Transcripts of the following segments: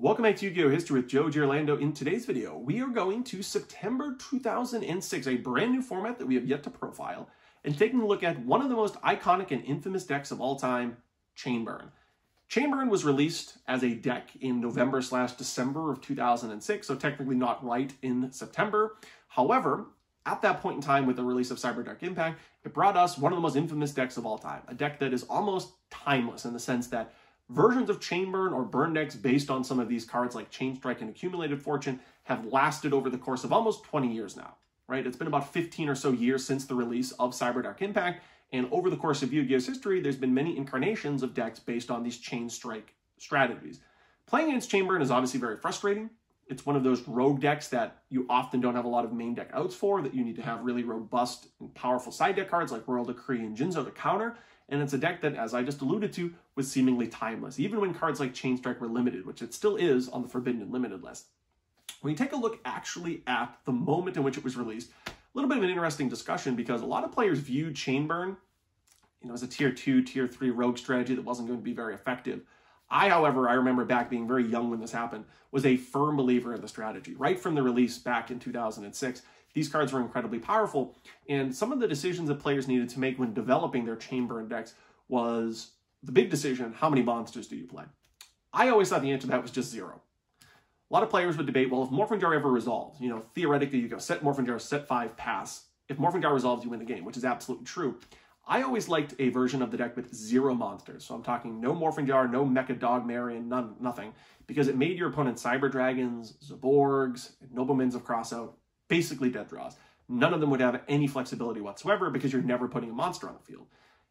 Welcome back to Yu-Gi-Oh! History with Joe Giorlando. In today's video, we are going to September 2006, a brand new format that we have yet to profile, and taking a look at one of the most iconic and infamous decks of all time, Chainburn. Chainburn was released as a deck in November slash December of 2006, so technically not right in September. However, at that point in time with the release of Cyber Dark Impact, it brought us one of the most infamous decks of all time, a deck that is almost timeless in the sense that Versions of Chainburn or burn decks based on some of these cards like Chain Strike and Accumulated Fortune have lasted over the course of almost 20 years now, right? It's been about 15 or so years since the release of Cyberdark Impact, and over the course of Yu-Gi-Oh's history, there's been many incarnations of decks based on these Chain Strike strategies. Playing against Chainburn is obviously very frustrating. It's one of those rogue decks that you often don't have a lot of main deck outs for, that you need to have really robust and powerful side deck cards like Royal Decree and Jinzo to counter and it's a deck that, as I just alluded to, was seemingly timeless, even when cards like Chain Strike were limited, which it still is on the Forbidden and Limited list. When you take a look actually at the moment in which it was released, a little bit of an interesting discussion because a lot of players viewed Chainburn you know, as a tier two, tier three rogue strategy that wasn't going to be very effective. I, however, I remember back being very young when this happened, was a firm believer in the strategy. Right from the release back in 2006, these cards were incredibly powerful. And some of the decisions that players needed to make when developing their Chainburn decks was the big decision, how many monsters do you play? I always thought the answer to that was just zero. A lot of players would debate, well, if Morphing Jar ever resolves, you know, theoretically you go set Morphing Jar, set five, pass. If Morphing Jar resolves, you win the game, which is absolutely true. I always liked a version of the deck with zero monsters. So I'm talking no Morphing Jar, no Mecha Dog Marion, none, nothing. Because it made your opponent Cyber Dragons, Zaborgs, Noblemans of Crossout, basically dead draws. None of them would have any flexibility whatsoever because you're never putting a monster on the field.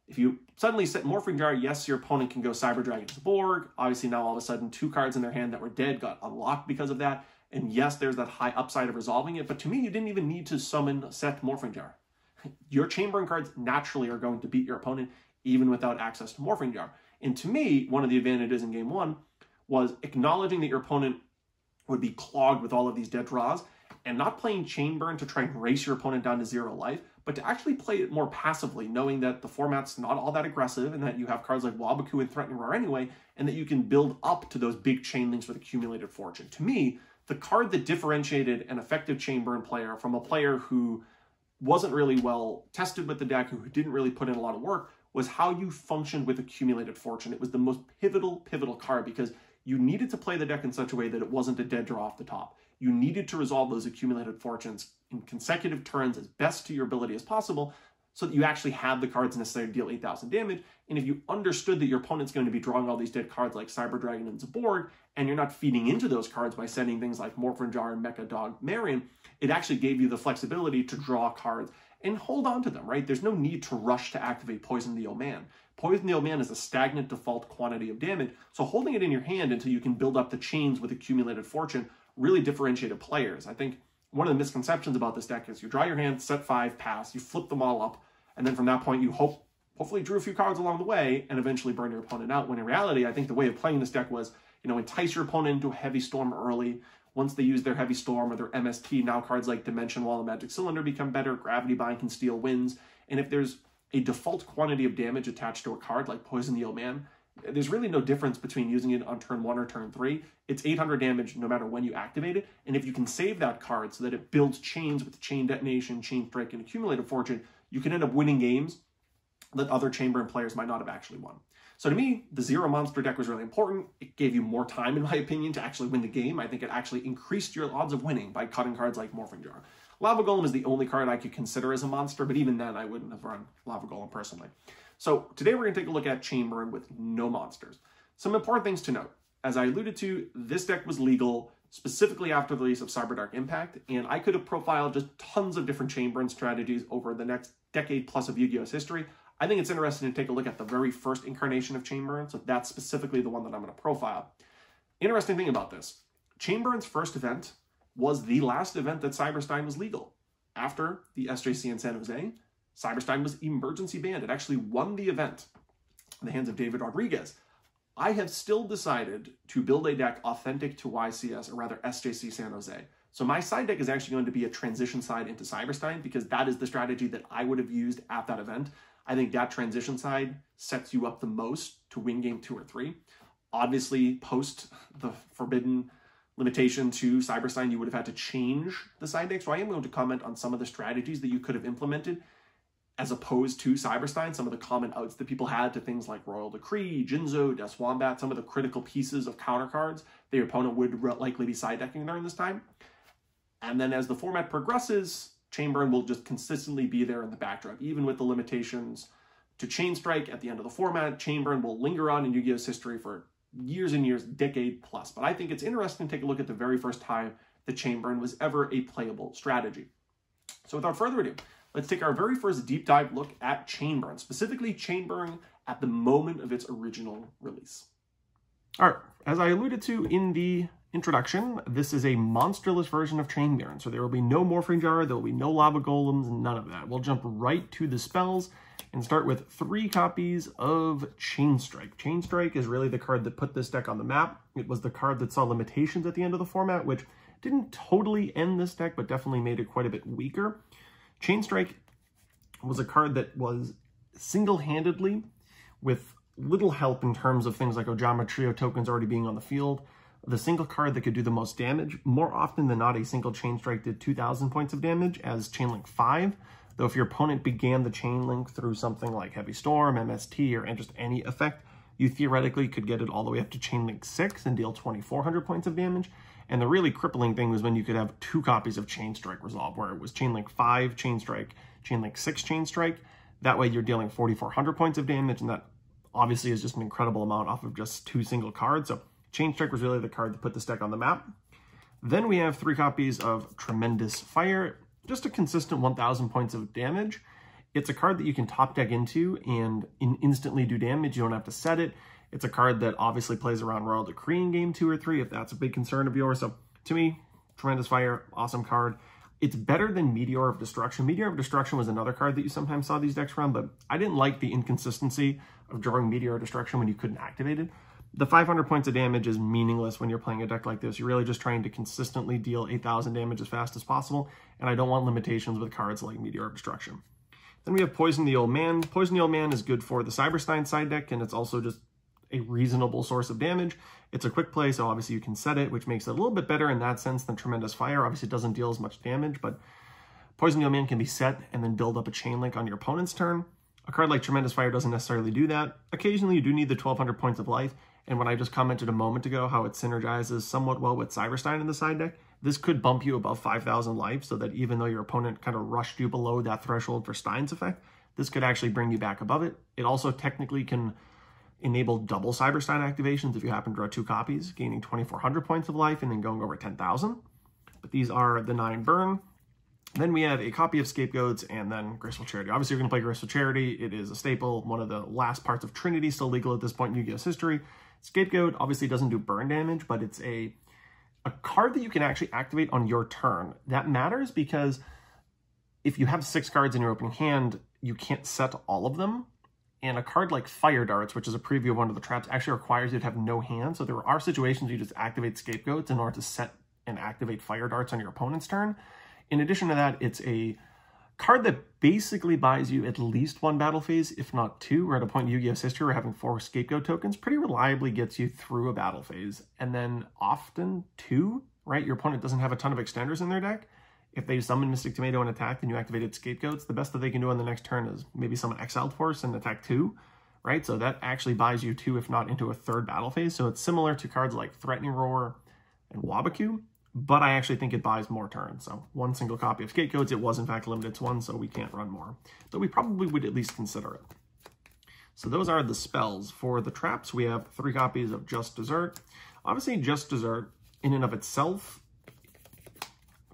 If you suddenly set Morphing Jar, yes, your opponent can go Cyber Dragon to Borg. Obviously, now all of a sudden, two cards in their hand that were dead got unlocked because of that. And yes, there's that high upside of resolving it. But to me, you didn't even need to summon set Morphing Jar. Your Chainburn cards naturally are going to beat your opponent even without access to Morphing Jar. And to me, one of the advantages in game one was acknowledging that your opponent would be clogged with all of these dead draws and not playing Chainburn to try and race your opponent down to zero life, but to actually play it more passively, knowing that the format's not all that aggressive and that you have cards like Waboku and Threatening Roar anyway, and that you can build up to those big chain links with accumulated fortune. To me, the card that differentiated an effective Chainburn player from a player who wasn't really well tested with the deck, who didn't really put in a lot of work, was how you functioned with accumulated fortune. It was the most pivotal, pivotal card because you needed to play the deck in such a way that it wasn't a dead draw off the top you needed to resolve those accumulated fortunes in consecutive turns as best to your ability as possible so that you actually had the cards necessary to deal 8,000 damage. And if you understood that your opponent's going to be drawing all these dead cards like Cyber Dragon and Zaborg, and you're not feeding into those cards by sending things like Morphin Jar and Mecha Dog Marion, it actually gave you the flexibility to draw cards and hold on to them, right? There's no need to rush to activate Poison the Old Man. Poison the Old Man is a stagnant default quantity of damage, so holding it in your hand until you can build up the chains with accumulated fortune really differentiated players. I think one of the misconceptions about this deck is you draw your hand, set five, pass, you flip them all up, and then from that point you hope hopefully drew a few cards along the way and eventually burn your opponent out. When in reality, I think the way of playing this deck was, you know, entice your opponent into a heavy storm early. Once they use their heavy storm or their MST, now cards like Dimension Wall and Magic Cylinder become better. Gravity Bind can steal wins. And if there's a default quantity of damage attached to a card like Poison the Old Man, there's really no difference between using it on turn one or turn three. It's 800 damage no matter when you activate it. And if you can save that card so that it builds chains with chain detonation, chain strike, and accumulated fortune, you can end up winning games that other Chainburn players might not have actually won. So to me, the zero monster deck was really important. It gave you more time, in my opinion, to actually win the game. I think it actually increased your odds of winning by cutting cards like Morphing Jar. Lava Golem is the only card I could consider as a monster, but even then I wouldn't have run Lava Golem personally. So today we're going to take a look at Chainburn with no monsters. Some important things to note. As I alluded to, this deck was legal specifically after the release of Cyberdark Impact, and I could have profiled just tons of different Chainburn strategies over the next decade plus of Yu-Gi-Oh's history. I think it's interesting to take a look at the very first incarnation of Chainburn, so that's specifically the one that I'm going to profile. Interesting thing about this, Chainburn's first event was the last event that Cyberstein was legal. After the SJC in San Jose, Cyberstein was emergency banned. It actually won the event in the hands of David Rodriguez. I have still decided to build a deck authentic to YCS, or rather SJC San Jose. So my side deck is actually going to be a transition side into Cyberstein because that is the strategy that I would have used at that event. I think that transition side sets you up the most to win game two or three. Obviously, post the forbidden limitation to Cyberstein, you would have had to change the side deck. So I am going to comment on some of the strategies that you could have implemented as opposed to Cyberstein, some of the common outs that people had to things like Royal Decree, Jinzo, Death Wombat, some of the critical pieces of counter cards your opponent would likely be side decking during this time. And then as the format progresses, Chainburn will just consistently be there in the backdrop, even with the limitations to Chain Strike at the end of the format. Chainburn will linger on in Yu-Gi-Oh's history for years and years, decade plus. But I think it's interesting to take a look at the very first time the Chainburn was ever a playable strategy. So without further ado, let's take our very first deep dive look at Chainburn, specifically Chainburn at the moment of its original release. All right, as I alluded to in the introduction, this is a monsterless version of Chainburn, so there will be no Morphing Jar, there will be no Lava Golems, none of that. We'll jump right to the spells and start with three copies of Chain Strike. Chain Strike is really the card that put this deck on the map. It was the card that saw limitations at the end of the format, which didn't totally end this deck, but definitely made it quite a bit weaker. Chain Strike was a card that was single-handedly, with little help in terms of things like Ojama Trio tokens already being on the field, the single card that could do the most damage. More often than not, a single Chain Strike did 2,000 points of damage as Chain Link 5, though if your opponent began the Chain Link through something like Heavy Storm, MST, or just any effect, you theoretically could get it all the way up to Chain Link 6 and deal 2,400 points of damage. And the really crippling thing was when you could have two copies of Chain Strike Resolve, where it was Chain Link 5 Chain Strike, Chain Link 6 Chain Strike. That way you're dealing 4,400 points of damage, and that obviously is just an incredible amount off of just two single cards. So Chain Strike was really the card that put this deck on the map. Then we have three copies of Tremendous Fire, just a consistent 1,000 points of damage. It's a card that you can top deck into and instantly do damage. You don't have to set it. It's a card that obviously plays around Royal Decree in game two or three, if that's a big concern of yours. So to me, Tremendous Fire, awesome card. It's better than Meteor of Destruction. Meteor of Destruction was another card that you sometimes saw these decks run, but I didn't like the inconsistency of drawing Meteor of Destruction when you couldn't activate it. The 500 points of damage is meaningless when you're playing a deck like this. You're really just trying to consistently deal 8,000 damage as fast as possible, and I don't want limitations with cards like Meteor of Destruction. Then we have Poison the Old Man. Poison the Old Man is good for the Cyberstein side deck, and it's also just a reasonable source of damage. It's a quick play, so obviously you can set it, which makes it a little bit better in that sense than Tremendous Fire. Obviously it doesn't deal as much damage, but Poison Old Man can be set and then build up a chain link on your opponent's turn. A card like Tremendous Fire doesn't necessarily do that. Occasionally you do need the 1200 points of life, and when I just commented a moment ago how it synergizes somewhat well with Cyberstein in the side deck, this could bump you above 5,000 life so that even though your opponent kind of rushed you below that threshold for Stein's effect, this could actually bring you back above it. It also technically can enable double Cyberstein activations if you happen to draw two copies, gaining 2,400 points of life and then going over 10,000. But these are the nine burn. Then we have a copy of Scapegoats and then Graceful Charity. Obviously, you're going to play Graceful Charity. It is a staple, one of the last parts of Trinity, still legal at this point in Yu-Gi-Oh's history. Scapegoat obviously doesn't do burn damage, but it's a, a card that you can actually activate on your turn. That matters because if you have six cards in your opening hand, you can't set all of them. And a card like Fire Darts, which is a preview of one of the traps, actually requires you to have no hand. So there are situations you just activate Scapegoats in order to set and activate Fire Darts on your opponent's turn. In addition to that, it's a card that basically buys you at least one battle phase, if not two. We're at a point in Yu-Gi-Oh's history where having four Scapegoat tokens pretty reliably gets you through a battle phase. And then often two, right? Your opponent doesn't have a ton of extenders in their deck. If they summon Mystic Tomato and attack, and you activated Scapegoats. The best that they can do on the next turn is maybe summon Exiled Force and attack two, right? So that actually buys you two, if not into a third battle phase. So it's similar to cards like Threatening Roar and Waboku, but I actually think it buys more turns. So one single copy of Scapegoats, it was in fact limited to one, so we can't run more. But we probably would at least consider it. So those are the spells. For the traps, we have three copies of Just Dessert. Obviously, Just Dessert, in and of itself,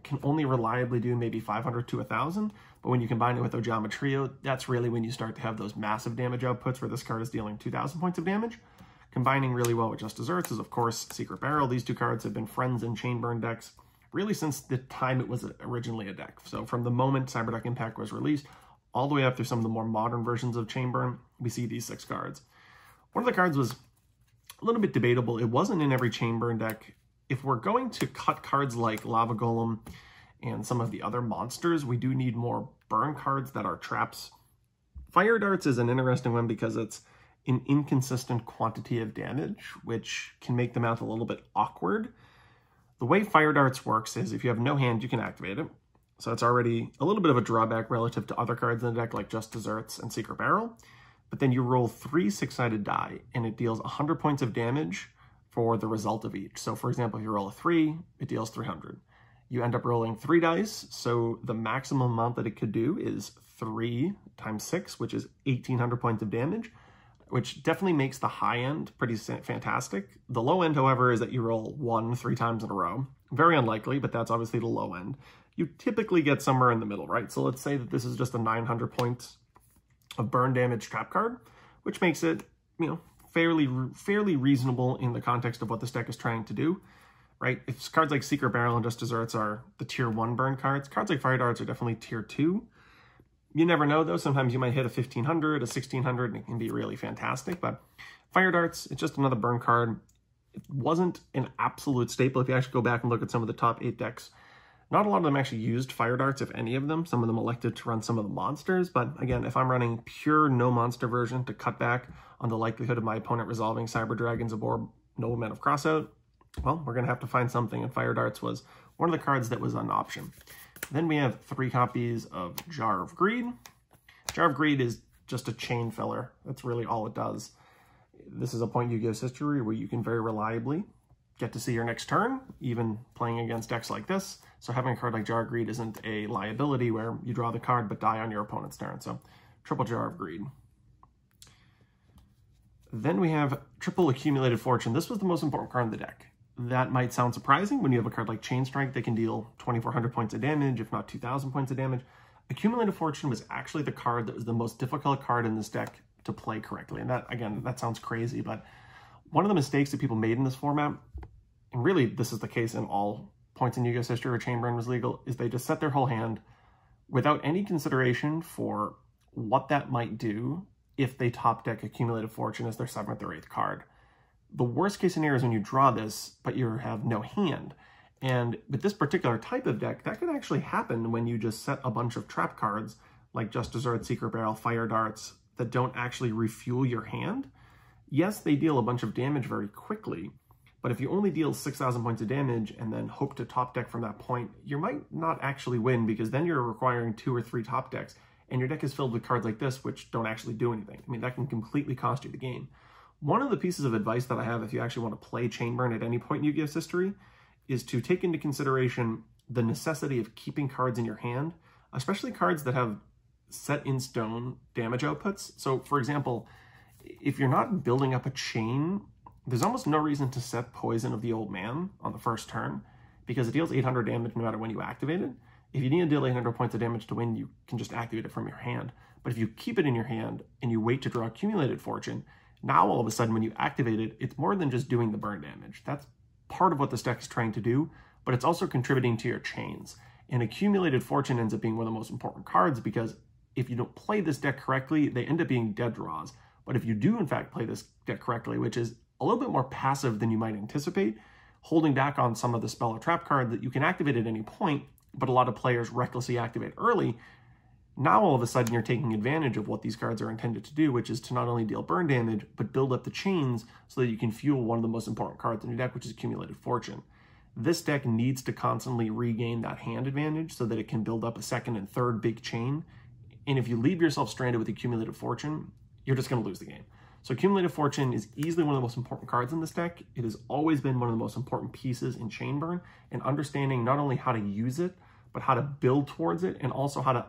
can only reliably do maybe 500 to 1,000, but when you combine it with Ojama Trio, that's really when you start to have those massive damage outputs where this card is dealing 2,000 points of damage. Combining really well with Just Desserts is, of course, Secret Barrel. These two cards have been friends in Chainburn decks really since the time it was originally a deck. So from the moment Cyberdark Impact was released, all the way up through some of the more modern versions of Chainburn, we see these six cards. One of the cards was a little bit debatable. It wasn't in every Chainburn deck if we're going to cut cards like Lava Golem and some of the other monsters, we do need more burn cards that are traps. Fire Darts is an interesting one because it's an inconsistent quantity of damage, which can make the math a little bit awkward. The way Fire Darts works is if you have no hand, you can activate it. So it's already a little bit of a drawback relative to other cards in the deck like Just Desserts and Secret Barrel. But then you roll three six-sided die, and it deals 100 points of damage for the result of each. So for example, if you roll a three, it deals 300. You end up rolling three dice, so the maximum amount that it could do is three times six, which is 1800 points of damage, which definitely makes the high end pretty fantastic. The low end, however, is that you roll one three times in a row. Very unlikely, but that's obviously the low end. You typically get somewhere in the middle, right? So let's say that this is just a 900 points of burn damage trap card, which makes it, you know, fairly fairly reasonable in the context of what this deck is trying to do, right? If cards like Secret Barrel and Just Desserts are the tier one burn cards, cards like Fire Darts are definitely tier two. You never know though. Sometimes you might hit a 1500, a 1600, and it can be really fantastic. But Fire Darts, it's just another burn card. It wasn't an absolute staple. If you actually go back and look at some of the top eight decks, not a lot of them actually used Fire Darts, if any of them. Some of them elected to run some of the monsters. But again, if I'm running pure no monster version to cut back on the likelihood of my opponent resolving Cyber Dragon Zaborg Nobleman of Crossout, well, we're going to have to find something. And Fire Darts was one of the cards that was an option. Then we have three copies of Jar of Greed. Jar of Greed is just a chain filler. That's really all it does. This is a point Yu-Gi-Oh's history where you can very reliably get to see your next turn, even playing against decks like this. So having a card like Jar of Greed isn't a liability where you draw the card but die on your opponent's turn. So triple Jar of Greed. Then we have triple Accumulated Fortune. This was the most important card in the deck. That might sound surprising when you have a card like Chain Strike that can deal 2,400 points of damage, if not 2,000 points of damage. Accumulated Fortune was actually the card that was the most difficult card in this deck to play correctly. And that, again, that sounds crazy, but one of the mistakes that people made in this format, and really this is the case in all points in Yu-Gi-Oh! History where Chain Burn was legal, is they just set their whole hand without any consideration for what that might do if they top deck Accumulated Fortune as their seventh or eighth card. The worst case scenario is when you draw this, but you have no hand. And with this particular type of deck, that can actually happen when you just set a bunch of trap cards, like Just Desserts, Secret Barrel, Fire Darts, that don't actually refuel your hand. Yes, they deal a bunch of damage very quickly, but if you only deal 6,000 points of damage and then hope to top deck from that point, you might not actually win because then you're requiring two or three top decks, and your deck is filled with cards like this, which don't actually do anything. I mean, that can completely cost you the game. One of the pieces of advice that I have if you actually want to play Chainburn at any point in Yu-Gi-Oh's history is to take into consideration the necessity of keeping cards in your hand, especially cards that have set in stone damage outputs. So for example, if you're not building up a chain, there's almost no reason to set Poison of the Old Man on the first turn because it deals 800 damage no matter when you activate it. If you need to deal 800 points of damage to win, you can just activate it from your hand. But if you keep it in your hand and you wait to draw accumulated fortune, now, all of a sudden, when you activate it, it's more than just doing the burn damage. That's part of what this deck is trying to do, but it's also contributing to your chains. And Accumulated Fortune ends up being one of the most important cards because if you don't play this deck correctly, they end up being dead draws. But if you do, in fact, play this deck correctly, which is a little bit more passive than you might anticipate, holding back on some of the spell or trap card that you can activate at any point, but a lot of players recklessly activate early, now all of a sudden you're taking advantage of what these cards are intended to do, which is to not only deal burn damage, but build up the chains so that you can fuel one of the most important cards in your deck, which is Accumulated Fortune. This deck needs to constantly regain that hand advantage so that it can build up a second and third big chain. And if you leave yourself stranded with Accumulated Fortune, you're just going to lose the game. So Accumulated Fortune is easily one of the most important cards in this deck. It has always been one of the most important pieces in Chain Burn, and understanding not only how to use it, but how to build towards it, and also how to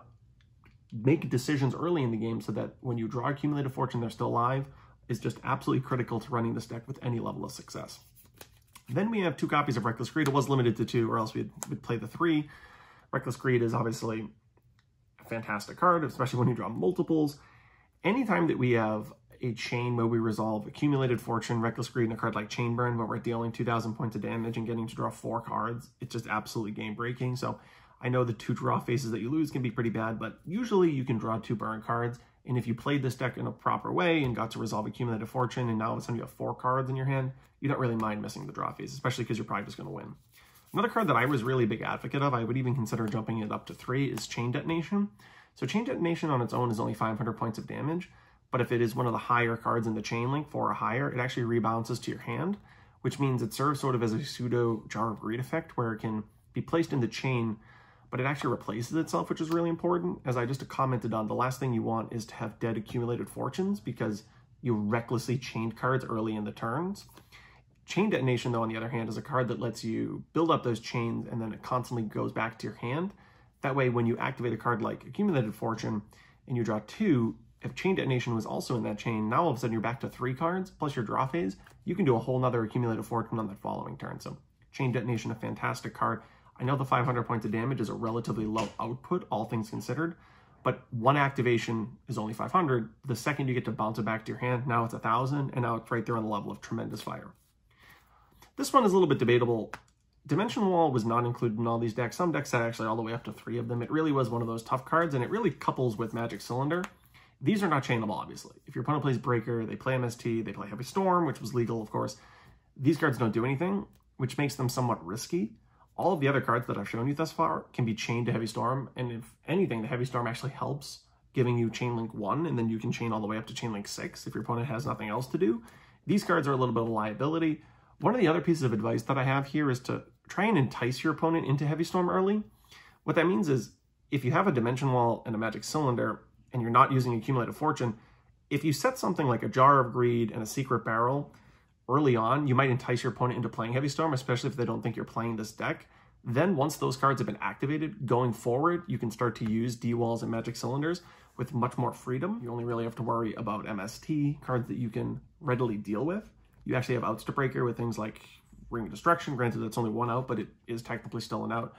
make decisions early in the game so that when you draw accumulated fortune, they're still alive is just absolutely critical to running this deck with any level of success. Then we have two copies of Reckless Greed. It was limited to two, or else we'd, we'd play the three. Reckless Greed is obviously a fantastic card, especially when you draw multiples. Anytime that we have a chain where we resolve accumulated fortune, reckless greed, and a card like chain burn, where we're dealing 2,000 points of damage and getting to draw four cards, it's just absolutely game breaking. So I know the two draw faces that you lose can be pretty bad, but usually you can draw two burn cards. And if you played this deck in a proper way and got to resolve Accumulated Fortune, and now all of a sudden you have four cards in your hand, you don't really mind missing the draw phase, especially because you're probably just going to win. Another card that I was really big advocate of, I would even consider jumping it up to three, is Chain Detonation. So Chain Detonation on its own is only 500 points of damage, but if it is one of the higher cards in the chain link, four or higher, it actually rebounces to your hand, which means it serves sort of as a pseudo Jar of Greed effect where it can be placed in the chain, but it actually replaces itself, which is really important. As I just commented on, the last thing you want is to have dead accumulated fortunes because you recklessly chained cards early in the turns. Chain Detonation, though, on the other hand, is a card that lets you build up those chains and then it constantly goes back to your hand. That way, when you activate a card like Accumulated Fortune and you draw two, if Chain Detonation was also in that chain, now all of a sudden you're back to three cards, plus your draw phase, you can do a whole nother Accumulated Fortune on that following turn. So Chain Detonation, a fantastic card. I know the 500 points of damage is a relatively low output, all things considered, but one activation is only 500. The second you get to bounce it back to your hand, now it's 1,000, and now it's right there on the level of Tremendous Fire. This one is a little bit debatable. Dimension Wall was not included in all these decks. Some decks had actually all the way up to three of them. It really was one of those tough cards, and it really couples with Magic Cylinder. These are not chainable, obviously. If your opponent plays Breaker, they play MST, they play Heavy Storm, which was legal, of course. These cards don't do anything, which makes them somewhat risky. All of the other cards that I've shown you thus far can be chained to Heavy Storm, and if anything, the Heavy Storm actually helps giving you Chain Link 1, and then you can chain all the way up to Chain Link 6 if your opponent has nothing else to do. These cards are a little bit of a liability. One of the other pieces of advice that I have here is to try and entice your opponent into Heavy Storm early. What that means is if you have a Dimension Wall and a Magic Cylinder and you're not using Accumulated Fortune, if you set something like a Jar of Greed and a Secret Barrel early on, you might entice your opponent into playing Heavy Storm, especially if they don't think you're playing this deck. Then once those cards have been activated, going forward, you can start to use D-Walls and Magic Cylinders with much more freedom. You only really have to worry about MST, cards that you can readily deal with. You actually have outs to breaker with things like Ring of Destruction. Granted, that's only one out, but it is technically still an out.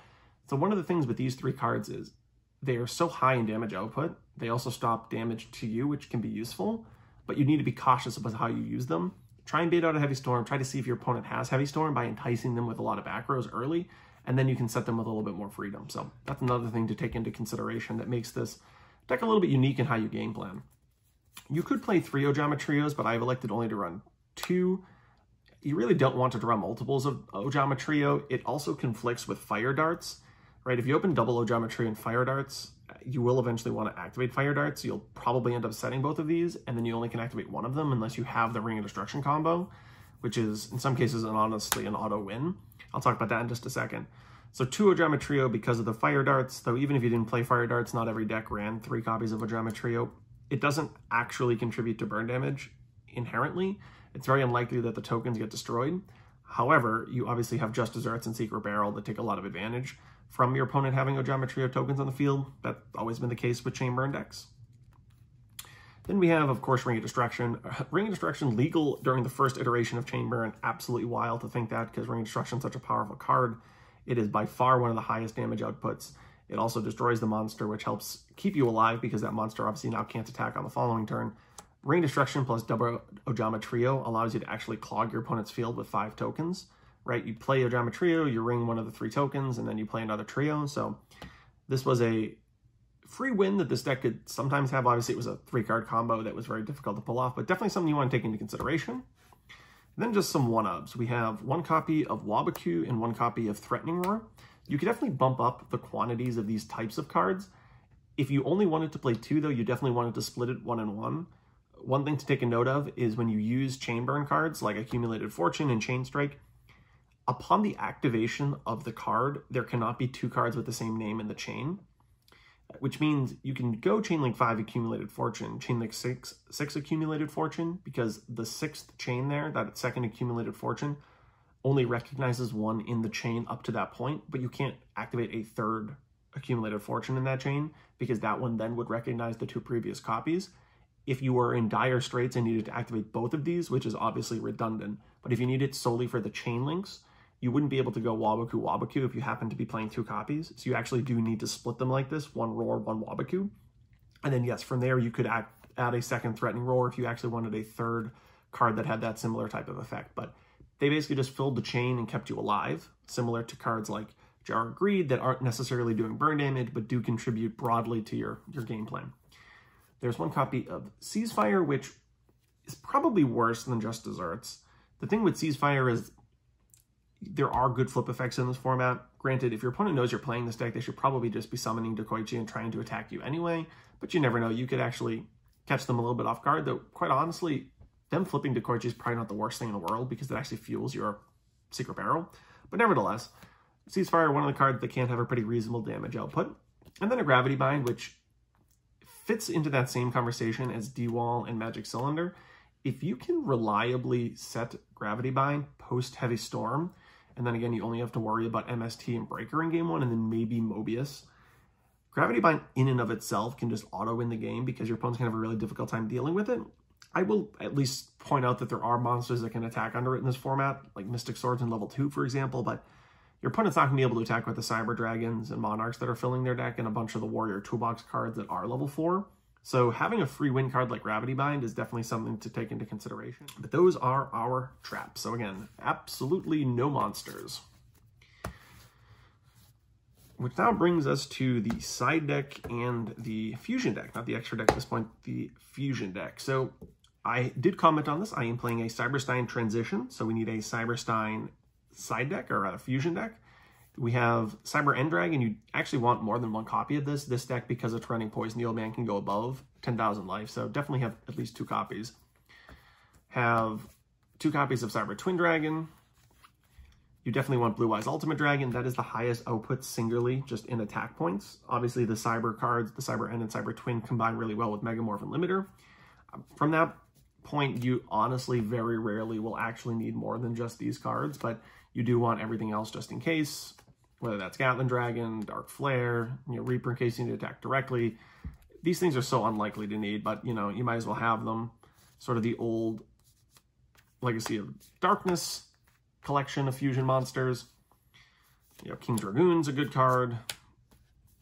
So one of the things with these three cards is they are so high in damage output. They also stop damage to you, which can be useful, but you need to be cautious about how you use them. Try and bait out a Heavy Storm. Try to see if your opponent has Heavy Storm by enticing them with a lot of back rows early, and then you can set them with a little bit more freedom. So that's another thing to take into consideration that makes this deck a little bit unique in how you game plan. You could play three Ojama Trios, but I've elected only to run two. You really don't want to draw multiples of Ojama Trio. It also conflicts with Fire Darts, right? If you open double Ojama Trio and Fire Darts, you will eventually want to activate Fire Darts. You'll probably end up setting both of these, and then you only can activate one of them unless you have the Ring of Destruction combo, which is, in some cases, an honestly an auto win. I'll talk about that in just a second. So two Ojama Trio because of the Fire Darts, though even if you didn't play Fire Darts, not every deck ran three copies of Ojama Trio. It doesn't actually contribute to burn damage inherently, it's very unlikely that the tokens get destroyed. However, you obviously have Just Desserts and Secret Barrel that take a lot of advantage from your opponent having Ojama Trio tokens on the field. That's always been the case with Chainburn decks. Then we have, of course, Ring of Destruction. Ring of Destruction legal during the first iteration of Chainburn, and Absolutely wild to think that because Ring of Destruction is such a powerful card. It is by far one of the highest damage outputs. It also destroys the monster, which helps keep you alive because that monster obviously now can't attack on the following turn. Ring Destruction plus Double Ojama Trio allows you to actually clog your opponent's field with five tokens, right? You play an Ojama Trio, you ring one of the three tokens, and then you play another trio. So this was a free win that this deck could sometimes have. Obviously, it was a three-card combo that was very difficult to pull off, but definitely something you want to take into consideration. Then just some one-ups. We have one copy of Waboku and one copy of Threatening Roar. You could definitely bump up the quantities of these types of cards. If you only wanted to play two, though, you definitely wanted to split it one and one one thing to take a note of is when you use chain burn cards like Accumulated Fortune and Chain Strike, upon the activation of the card, there cannot be two cards with the same name in the chain, which means you can go Chain Link 5 Accumulated Fortune, Chain Link 6, 6 Accumulated Fortune, because the sixth chain there, that second Accumulated Fortune, only recognizes one in the chain up to that point, but you can't activate a third Accumulated Fortune in that chain because that one then would recognize the two previous copies. If you were in dire straits and needed to activate both of these, which is obviously redundant, but if you need it solely for the chain links, you wouldn't be able to go Waboku Waboku if you happen to be playing two copies. So you actually do need to split them like this, one Roar, one Waboku. And then yes, from there you could add, add a second Threatening Roar if you actually wanted a third card that had that similar type of effect. But they basically just filled the chain and kept you alive, similar to cards like Jar of Greed that aren't necessarily doing burn damage, but do contribute broadly to your, your game plan. There's one copy of Ceasefire, which is probably worse than Just Desserts. The thing with Ceasefire is there are good flip effects in this format. Granted, if your opponent knows you're playing this deck, they should probably just be summoning Dekoichi and trying to attack you anyway, but you never know. You could actually catch them a little bit off guard, though quite honestly, them flipping Dekoichi is probably not the worst thing in the world because it actually fuels your secret barrel. But nevertheless, Ceasefire, one of the cards that can have a pretty reasonable damage output. And then a Gravity Bind, which fits into that same conversation as D-Wall and Magic Cylinder. If you can reliably set Gravity Bind post Heavy Storm, and then again, you only have to worry about MST and Breaker in game one, and then maybe Mobius. Gravity Bind in and of itself can just auto win the game because your opponent's going to have a really difficult time dealing with it. I will at least point out that there are monsters that can attack under it in this format, like Mystic Swordsman level 2, for example, but your opponent's not going to be able to attack with the Cyber Dragons and Monarchs that are filling their deck and a bunch of the Warrior Toolbox cards that are level 4. So having a free win card like Gravity Bind is definitely something to take into consideration. But those are our traps. So again, absolutely no monsters. Which now brings us to the side deck and the fusion deck. Not the extra deck at this point, the fusion deck. So I did comment on this. I am playing a Cyberstein transition. So we need a Cyberstein side deck or a fusion deck. We have Cyber Endrag, and you actually want more than one copy of this. This deck, because it's running Poison, the old man can go above 10,000 life, so definitely have at least two copies. Have two copies of Cyber Twin Dragon. You definitely want Blue Eyes Ultimate Dragon. That is the highest output singularly, just in attack points. Obviously, the Cyber cards, the Cyber End and Cyber Twin, combine really well with Megamorph and Limiter. Um, from that point, you honestly very rarely will actually need more than just these cards, but you do want everything else just in case whether that's Gatling Dragon, Dark Flare, you know, Reaper in case you need to attack directly. These things are so unlikely to need, but, you know, you might as well have them. Sort of the old Legacy of Darkness collection of fusion monsters. You know, King Dragoon's a good card.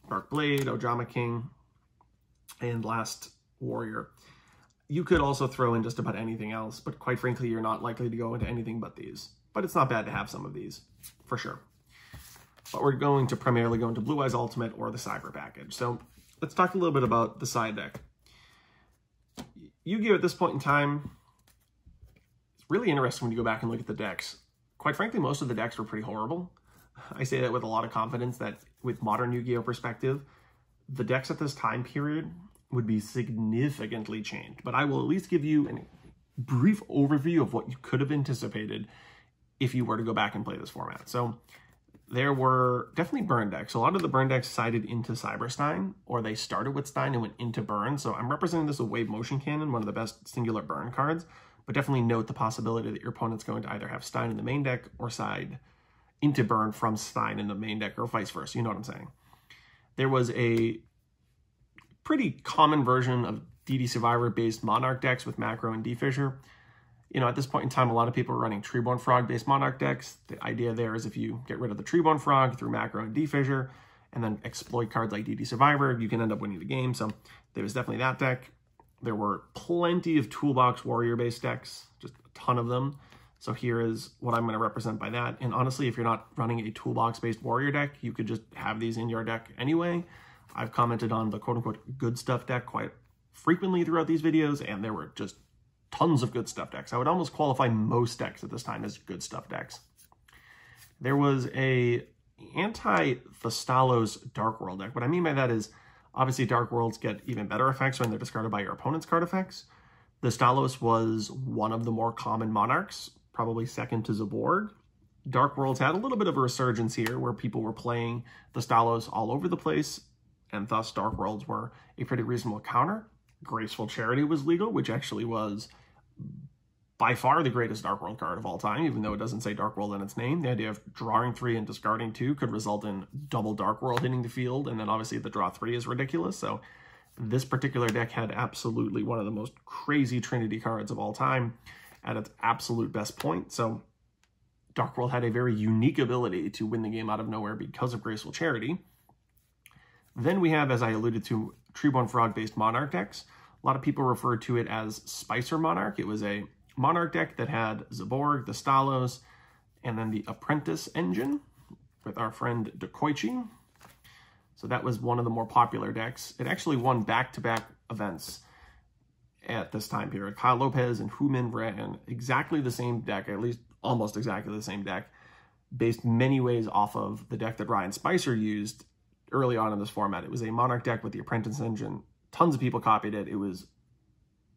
Dark Blade, Ojama King, and Last Warrior. You could also throw in just about anything else, but quite frankly, you're not likely to go into anything but these. But it's not bad to have some of these, for sure but we're going to primarily go into Blue Eyes Ultimate or the Cyber package. So let's talk a little bit about the side deck. Yu-Gi-Oh! at this point in time, it's really interesting when you go back and look at the decks. Quite frankly, most of the decks were pretty horrible. I say that with a lot of confidence that with modern Yu-Gi-Oh! perspective, the decks at this time period would be significantly changed. But I will at least give you a brief overview of what you could have anticipated if you were to go back and play this format. So there were definitely burn decks. A lot of the burn decks sided into Cyberstein, or they started with Stein and went into burn. So I'm representing this with Wave Motion Cannon, one of the best singular burn cards. But definitely note the possibility that your opponent's going to either have Stein in the main deck or side into burn from Stein in the main deck, or vice versa. You know what I'm saying? There was a pretty common version of DD Survivor based Monarch decks with Macro and D-Fissure you know, at this point in time, a lot of people are running Treeborn Frog-based Monarch decks. The idea there is if you get rid of the Treeborn Frog through Macro and D-Fissure, and then exploit cards like DD Survivor, you can end up winning the game. So there was definitely that deck. There were plenty of Toolbox Warrior-based decks, just a ton of them. So here is what I'm going to represent by that. And honestly, if you're not running a Toolbox-based Warrior deck, you could just have these in your deck anyway. I've commented on the quote-unquote good stuff deck quite frequently throughout these videos, and there were just tons of good stuff decks. I would almost qualify most decks at this time as good stuff decks. There was a anti-Thestalos Dark World deck. What I mean by that is, obviously Dark Worlds get even better effects when they're discarded by your opponent's card effects. Thestalos was one of the more common monarchs, probably second to Zaborg. Dark Worlds had a little bit of a resurgence here where people were playing Thestalos all over the place, and thus Dark Worlds were a pretty reasonable counter. Graceful Charity was legal, which actually was by far the greatest Dark World card of all time, even though it doesn't say Dark World in its name. The idea of drawing three and discarding two could result in double Dark World hitting the field, and then obviously the draw three is ridiculous. So this particular deck had absolutely one of the most crazy Trinity cards of all time at its absolute best point. So Dark World had a very unique ability to win the game out of nowhere because of Graceful Charity. Then we have, as I alluded to, Treeborn Frog-based Monarch decks. A lot of people refer to it as Spicer Monarch. It was a Monarch deck that had Zaborg, Thestalos, and then the Apprentice engine with our friend Dekoichi. So that was one of the more popular decks. It actually won back-to-back -back events at this time period. Kyle Lopez and Human ran exactly the same deck, at least almost exactly the same deck, based many ways off of the deck that Ryan Spicer used early on in this format. It was a Monarch deck with the Apprentice engine tons of people copied it. It was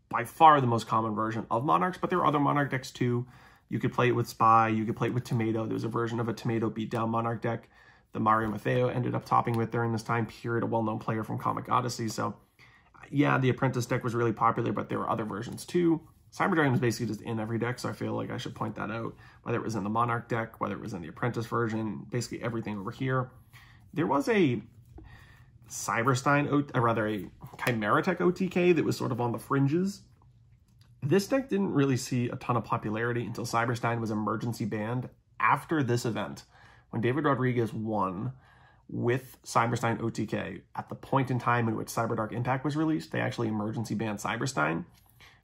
by far the most common version of Monarchs, but there are other Monarch decks too. You could play it with Spy, you could play it with Tomato. There was a version of a Tomato beatdown Monarch deck that Mario Maffeo ended up topping with during this time period, a well-known player from Comic Odyssey. So yeah, the Apprentice deck was really popular, but there were other versions too. Cyber Dragon was basically just in every deck, so I feel like I should point that out. Whether it was in the Monarch deck, whether it was in the Apprentice version, basically everything over here. There was a Cyberstein, or uh, rather a Chimeratech OTK that was sort of on the fringes. This deck didn't really see a ton of popularity until Cyberstein was emergency banned after this event, when David Rodriguez won with Cyberstein OTK. At the point in time in which Cyberdark Impact was released, they actually emergency banned Cyberstein,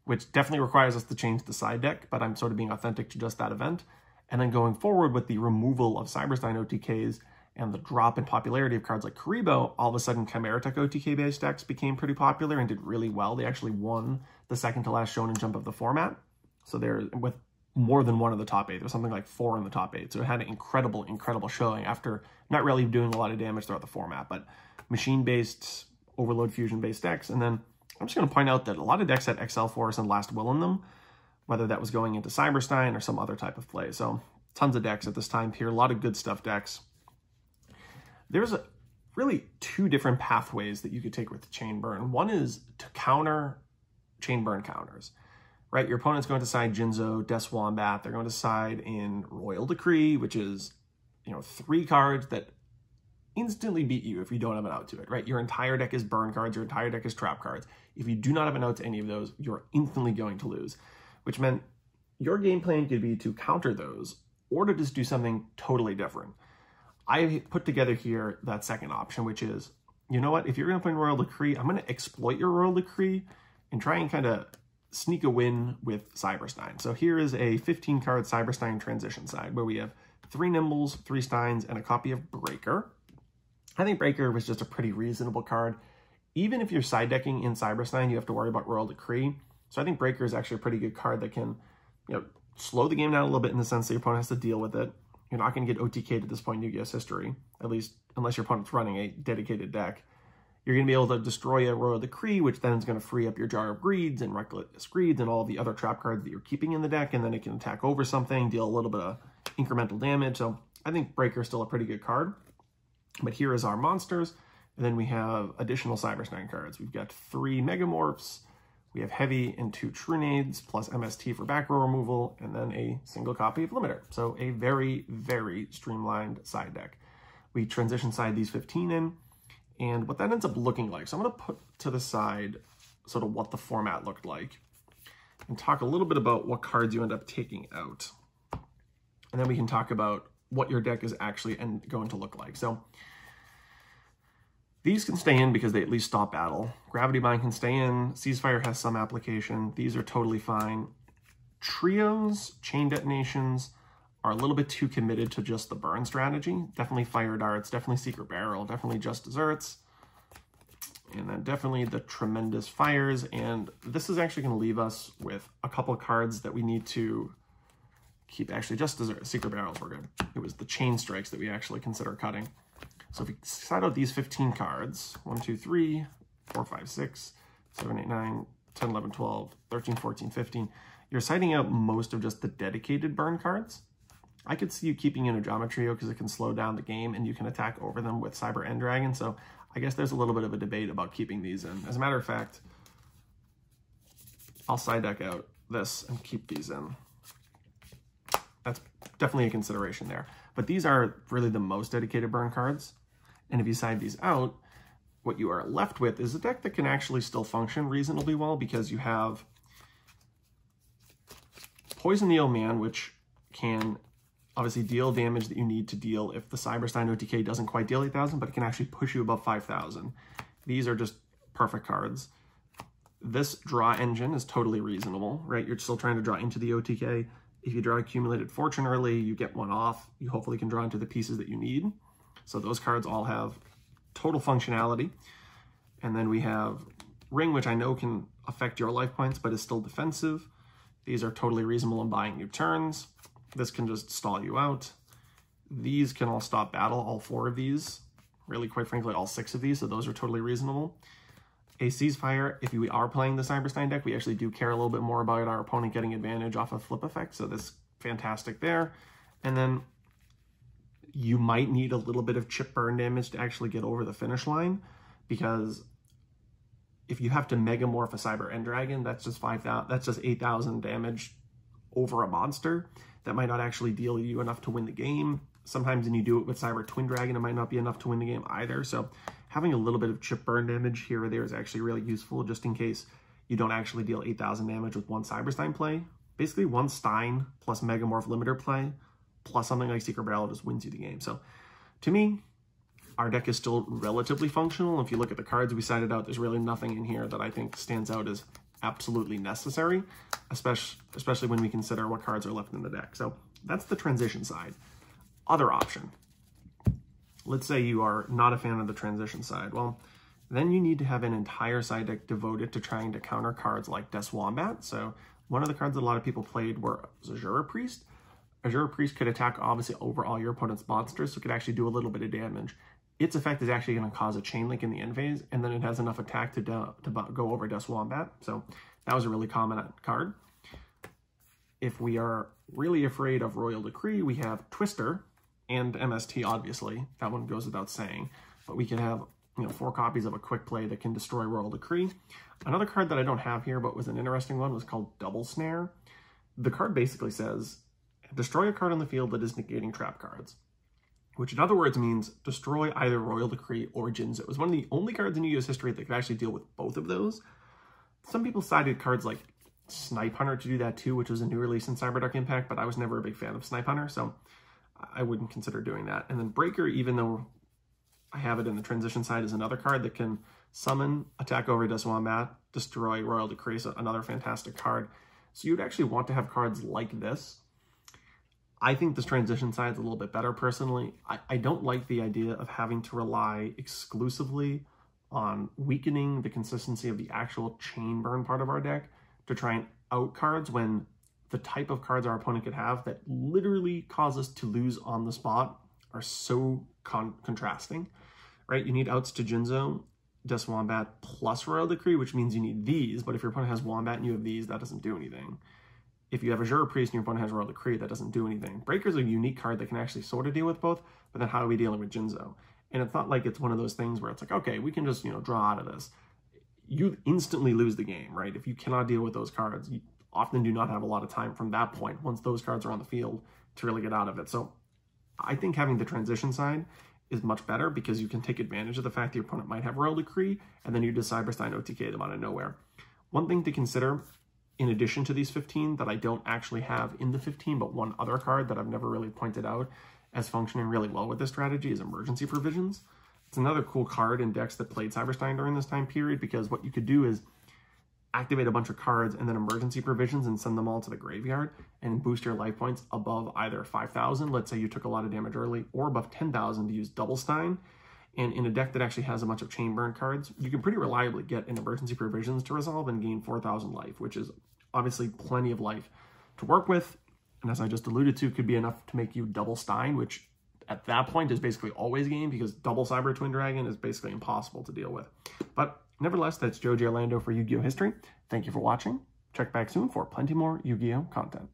which definitely requires us to change the side deck, but I'm sort of being authentic to just that event. And then going forward with the removal of Cyberstein OTKs and the drop in popularity of cards like Kuriboh, all of a sudden Chimeratech OTK based decks became pretty popular and did really well. They actually won the second to last Shonen Jump of the format. So they're with more than one of the top eight. There was something like four in the top eight. So it had an incredible, incredible showing after not really doing a lot of damage throughout the format, but machine-based, overload fusion-based decks. And then I'm just going to point out that a lot of decks had Exiled Force and Last Will in them, whether that was going into Cyberstein or some other type of play. So tons of decks at this time here, a lot of good stuff decks. There's a, really two different pathways that you could take with chain burn. One is to counter chain burn counters right? Your opponent's going to side Jinzo, Death Wombat. They're going to side in Royal Decree, which is, you know, three cards that instantly beat you if you don't have an out to it, right? Your entire deck is burn cards, your entire deck is trap cards. If you do not have an out to any of those, you're instantly going to lose, which meant your game plan could be to counter those or to just do something totally different. I put together here that second option, which is, you know what, if you're going to play Royal Decree, I'm going to exploit your Royal Decree and try and kind of sneak a win with Cyberstein. So here is a 15 card Cyberstein transition side where we have three Nimbles, three Steins, and a copy of Breaker. I think Breaker was just a pretty reasonable card. Even if you're side decking in Cyberstein, you have to worry about Royal Decree. So I think Breaker is actually a pretty good card that can, you know, slow the game down a little bit in the sense that your opponent has to deal with it. You're not going to get OTK'd at this point in Yu-Gi-Oh's history, at least unless your opponent's running a dedicated deck. You're going to be able to destroy a Royal Decree, which then is going to free up your Jar of Greeds and Reckless Greeds and all the other trap cards that you're keeping in the deck, and then it can attack over something, deal a little bit of incremental damage. So I think Breaker is still a pretty good card. But here is our monsters, and then we have additional Cyberstein cards. We've got three Megamorphs, we have Heavy and two true Trunades, plus MST for back row removal, and then a single copy of Limiter. So a very, very streamlined side deck. We transition side these 15 in, and what that ends up looking like. So I'm going to put to the side sort of what the format looked like and talk a little bit about what cards you end up taking out. And then we can talk about what your deck is actually and going to look like. So these can stay in because they at least stop battle. Gravity Bind can stay in. Ceasefire has some application. These are totally fine. Trios, Chain Detonations, are a little bit too committed to just the burn strategy. Definitely Fire Darts, definitely Secret Barrel, definitely Just Desserts, and then definitely the Tremendous Fires. And this is actually going to leave us with a couple cards that we need to keep. Actually, Just Desserts, Secret Barrels were good. It was the Chain Strikes that we actually consider cutting. So if we side out these 15 cards, 1, 2, 3, 4, 5, 6, 7, 8, 9, 10, 11, 12, 13, 14, 15, you're siding out most of just the dedicated burn cards. I could see you keeping in a Ojama Trio because it can slow down the game and you can attack over them with Cyber End Dragon. So I guess there's a little bit of a debate about keeping these in. As a matter of fact, I'll side deck out this and keep these in. That's definitely a consideration there. But these are really the most dedicated burn cards. And if you side these out, what you are left with is a deck that can actually still function reasonably well because you have Poison the Old Man, which can obviously deal damage that you need to deal if the Cyberstein OTK doesn't quite deal 8,000, but it can actually push you above 5,000. These are just perfect cards. This draw engine is totally reasonable, right? You're still trying to draw into the OTK. If you draw accumulated fortune early, you get one off. You hopefully can draw into the pieces that you need. So those cards all have total functionality. And then we have Ring, which I know can affect your life points, but is still defensive. These are totally reasonable in buying new turns. This can just stall you out. These can all stop battle, all four of these. Really, quite frankly, all six of these, so those are totally reasonable. Hey, Ceasefire, if we are playing the Cyberstein deck, we actually do care a little bit more about our opponent getting advantage off of flip effect, so that's fantastic there. And then you might need a little bit of chip burn damage to actually get over the finish line, because if you have to megamorph a Cyber End Dragon, that's just 5,000, that's just 8,000 damage over a monster. That might not actually deal you enough to win the game. Sometimes when you do it with Cyber Twin Dragon, it might not be enough to win the game either. So having a little bit of chip burn damage here or there is actually really useful just in case you don't actually deal 8,000 damage with one Cyberstein play. Basically one Stein plus Megamorph Limiter play plus something like Secret Barrel just wins you the game. So to me, our deck is still relatively functional. If you look at the cards we cited out, there's really nothing in here that I think stands out as absolutely necessary, especially, especially when we consider what cards are left in the deck. So that's the transition side. Other option. Let's say you are not a fan of the transition side. Well, then you need to have an entire side deck devoted to trying to counter cards like Des Wombat. So one of the cards that a lot of people played were Asura Priest. Asura Priest could attack obviously over all your opponent's monsters, so it could actually do a little bit of damage. Its effect is actually going to cause a chain link in the end phase, and then it has enough attack to, to go over Des Wombat. So that was a really common uh, card. If we are really afraid of Royal Decree, we have Twister, and MST, obviously. That one goes without saying. But we can have you know four copies of a quick play that can destroy Royal Decree. Another card that I don't have here, but was an interesting one, was called Double Snare. The card basically says, destroy a card on the field that is negating trap cards. Which in other words means destroy either Royal Decree or Jinzo. It was one of the only cards in Yu-Gi-Oh! history that could actually deal with both of those. Some people cited cards like Snipe Hunter to do that too, which was a new release in Cyberdark Impact, but I was never a big fan of Snipe Hunter, so I wouldn't consider doing that. And then Breaker, even though I have it in the transition side, is another card that can summon, attack over Des Wombat, destroy Royal Decree, so another fantastic card. So you'd actually want to have cards like this. I think this transition side is a little bit better personally. I, I don't like the idea of having to rely exclusively on weakening the consistency of the actual chain burn part of our deck to try and out cards when the type of cards our opponent could have that literally cause us to lose on the spot are so con contrasting, right? You need outs to Jinzo, Des Wombat plus Royal Decree, which means you need these, but if your opponent has Wombat and you have these, that doesn't do anything. If you have Asura Priest and your opponent has Royal Decree, that doesn't do anything. Breaker's a unique card that can actually sort of deal with both, but then how are we dealing with Jinzo? And it's not like it's one of those things where it's like, okay, we can just, you know, draw out of this. You instantly lose the game, right? If you cannot deal with those cards, you, often do not have a lot of time from that point once those cards are on the field to really get out of it. So I think having the transition side is much better because you can take advantage of the fact your opponent might have Royal Decree and then you just Cyberstein OTK them out of nowhere. One thing to consider in addition to these 15 that I don't actually have in the 15, but one other card that I've never really pointed out as functioning really well with this strategy is Emergency Provisions. It's another cool card in decks that played Cyberstein during this time period because what you could do is activate a bunch of cards and then emergency provisions and send them all to the graveyard and boost your life points above either 5,000, let's say you took a lot of damage early, or above 10,000 to use Double Stein. And in a deck that actually has a bunch of chain burn cards, you can pretty reliably get an emergency provisions to resolve and gain 4,000 life, which is obviously plenty of life to work with. And as I just alluded to, could be enough to make you double Stein, which at that point is basically always game because double Cyber Twin Dragon is basically impossible to deal with. But Nevertheless, that's Joe Giorlando for Yu-Gi-Oh! History. Thank you for watching. Check back soon for plenty more Yu-Gi-Oh! content.